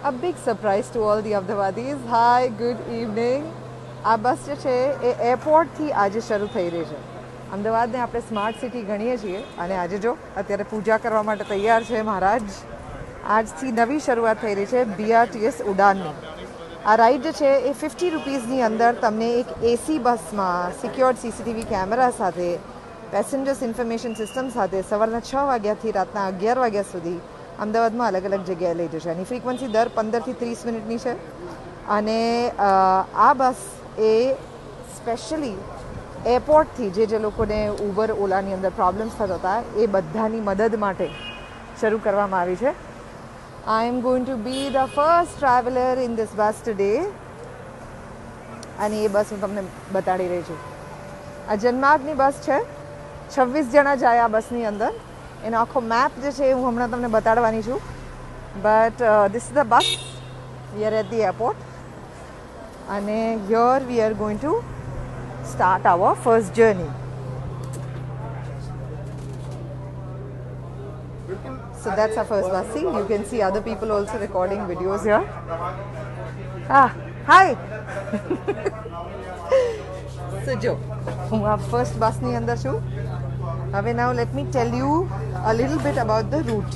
A big surprise to all the Ahmedabadis. Hi, good evening. આ બસ જે છે એ એરપોર્ટથી આજે શરૂ થઈ રહી છે અમદાવાદને આપણે સ્માર્ટ સિટી ગણીએ છીએ અને આજે જો અત્યારે પૂજા કરવા માટે તૈયાર છે મહારાજ આજથી નવી શરૂઆત થઈ રહી છે બીઆરટીએસ ઉડાનની આ રાઈડ જે છે એ ફિફ્ટી રૂપીઝની અંદર તમને એક એસી બસમાં સિક્યોર્ડ સીસીટીવી કેમેરા સાથે પેસેન્જર્સ ઇન્ફોર્મેશન સિસ્ટમ સાથે સવારના છ વાગ્યાથી રાતના અગિયાર વાગ્યા સુધી અમદાવાદમાં અલગ અલગ જગ્યાએ લઈ જશે. એની ફ્રીક્વન્સી દર પંદરથી ત્રીસ મિનિટની છે. અને આ બસ એ સ્પેશિયલી એરપોર્ટથી જે જે લોકોને ઉબર ઓલાની અંદર પ્રોબ્લેમ્સ થતા હતા, એ બધાની મદદ માટે શરૂ કરવામાં આવી છે. I am going to be the first traveller in this bus today અને એ બસ હું તમને બતાડી રહી છું. આ જન્માર્ગની બસ છે. છવ્વીસ જણા જાય આ બસની અંદર. એનો આખો મેપ જે છે હું હમણાં તમને બતાડવાની છું but this is the bus we are at the airport અને here we are going to start our first journey So that's our first bus. See, you can see other people also recording videos here. Ah, hi. so જો હું આ first બસની અંદર છું હવે now let me tell you a little bit about the route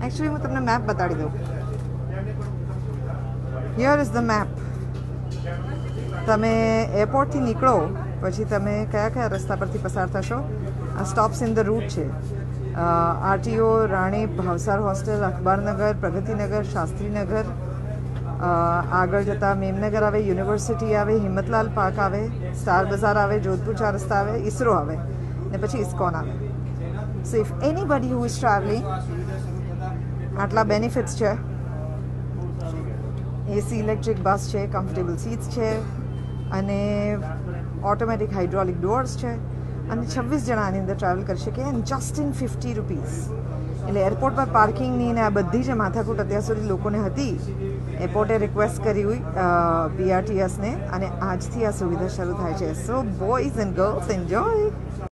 actually હું તમને map બતાડી દઉં હિયર ઇઝ ધ મેપ તમે એરપોર્ટથી નીકળો પછી તમે કયા કયા રસ્તા પરથી પસાર થશો આ સ્ટોપ્સ ઇન ધ રૂટ છે આરટીઓ રાણી ભાવસાર હોસ્ટેલ અખબારનગર પ્રગતિનગર શાસ્ત્રીનગર આગળ જતાં મેમનગર આવે યુનિવર્સિટી આવે હિંમતલાલ પાર્ક આવે સ્ટાર બજાર આવે જોધપુર ચાર રસ્તા આવે ઈસરો આવે ને પછી ઇસ્કોન આવે so if anybody who is travelling આટલા બેનિફિટ્સ છે એસી ઇલેક્ટ્રિક બસ છે કમ્ફર્ટેબલ સીટ્સ છે અને ઓટોમેટિક હાઇડ્રોલિક ડોર્સ છે અને છવ્વીસ જણા આની અંદર ટ્રાવેલ કરી શકે and just in fifty rupees એટલે એરપોર્ટ પર પાર્કિંગની ને આ બધી જે માથાકૂટ અત્યાર સુધી લોકોને હતી એરપોર્ટે રિક્વેસ્ટ કરી હોય બીઆરટીએસને અને આજથી આ સુવિધા શરૂ થાય છે so boys and girls enjoy